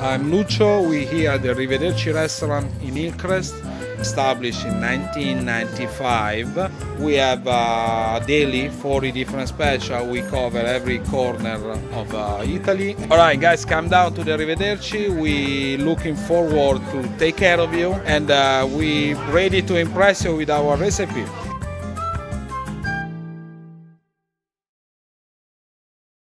I'm Lucio. we're here at the Arrivederci restaurant in Hillcrest, established in 1995. We have uh, daily 40 different special. We cover every corner of uh, Italy. All right, guys, come down to the Arrivederci. We looking forward to take care of you, and uh, we ready to impress you with our recipe.